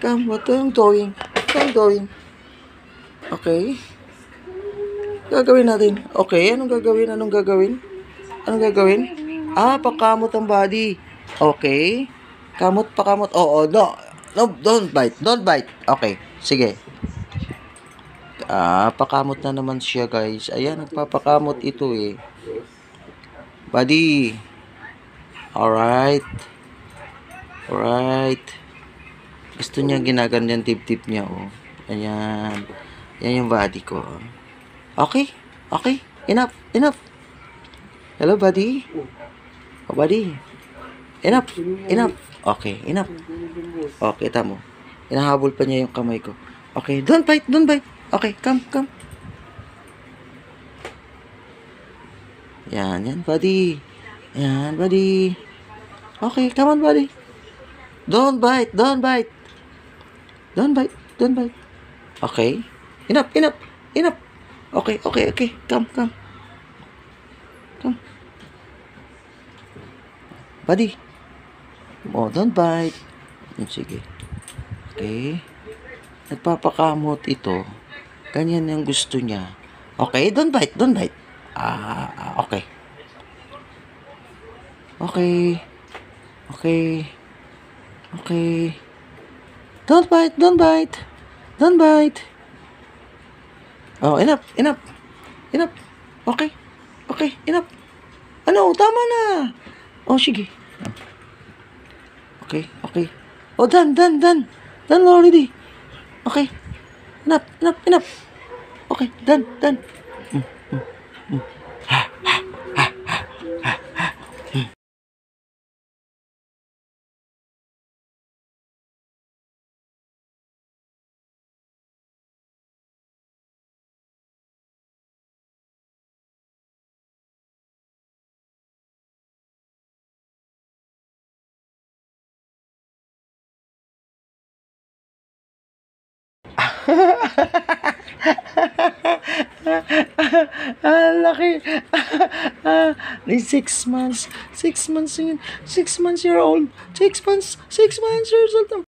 Come, what I'm doing? What I'm doing? Okay. Gagawin natin. Okay, anong gagawin? Anong gagawin? Anong gagawin? Ah, pakamot ang body. Okay. Kamot, pakamot. Oo, no. No, don't bite. Don't bite. Okay, sige. Ah, pakamot na naman siya, guys. Ayan, nagpapakamot ito eh. Buddy. Alright. Alright. Gusto niya ginaganyan tip-tip niya, oh. Ayan. Yan yung body ko. oh. Okay. Okay. Enough. Enough. Hello, buddy. Oh, buddy. Enough. Enough. Okay. Enough. Okay, tamo. Inahabol pa niya yung kamay ko. Okay. Don't bite. Don't bite. Okay. Come. Come. Yan. Yan, buddy. Yan, buddy. Okay. Come on, buddy. Don't bite. Don't bite. Don't bite. Don't bite. Okay. Enough. Enough. Enough. Okay. Okay. Okay. Come. Come. Come. Buddy. Oh, don't bite. Hmm, Sige. Okay. Nagpapakamot ito. Ganyan yung gusto niya. Okay, don't bite, don't bite. Ah, ah, okay. Okay. Okay. Okay. Don't bite, don't bite. Don't bite. Oh, enough, enough. Enough. Okay. Okay, enough. Ano, tama na. Oh, sige. Okay, okay. Oh, done, done, done. Done already. Okay. Enough, enough, enough. Okay, done, done. Mm, mm, mm. Ah, laki. ah, six months. Six months yun. Six months year old. Six months. Six months years old.